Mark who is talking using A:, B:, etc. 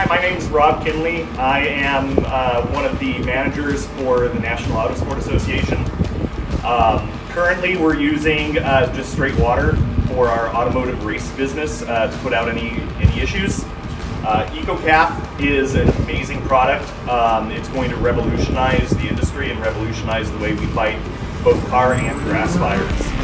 A: Hi, my name is Rob Kinley. I am uh, one of the managers for the National Autosport Association. Um, currently, we're using uh, just straight water for our automotive race business uh, to put out any any issues. Uh, is an amazing product. Um, it's going to revolutionize the industry and revolutionize the way we fight both car and grass fires.